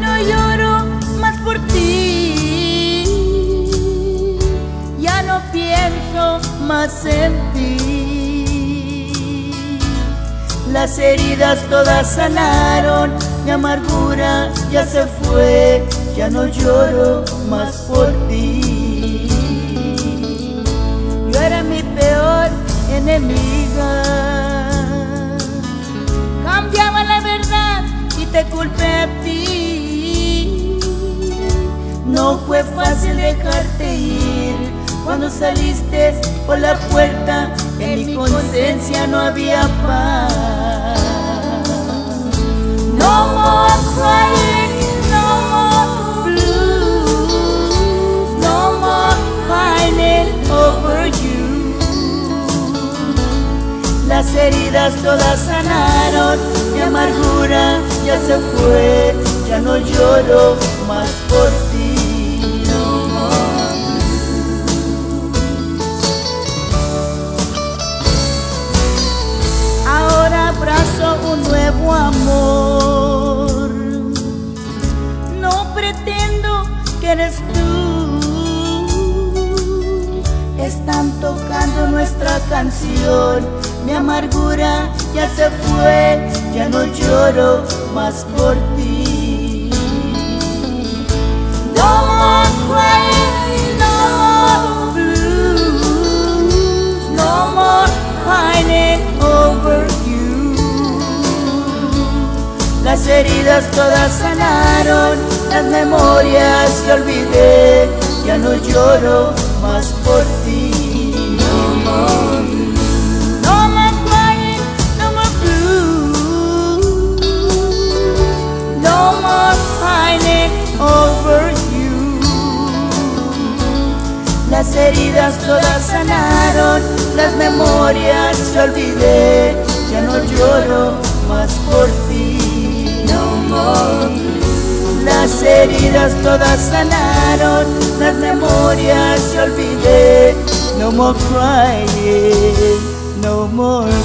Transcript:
no lloro más por ti, ya no pienso más en ti. Las heridas todas sanaron, mi amargura ya se fue, ya no lloro más por ti. Yo era mi peor enemiga. Cuando saliste por la puerta. En mi conciencia no había paz. No more crying, no more blues, no more pining over you. Las heridas todas sanaron, mi amargura ya se fue, ya no lloro más por. Amor. No pretendo que eres tú. Están tocando nuestra canción. Mi amargura ya se fue, ya no lloro más por ti. Las heridas todas sanaron, las memorias que olvidé, ya no lloro más por ti. No more, crying, no more blues, no more pining over you. Las heridas todas sanaron, las memorias que olvidé, ya no lloro más por ti. Heridas todas sanaron, las memorias que olvidé. No more crying, no more.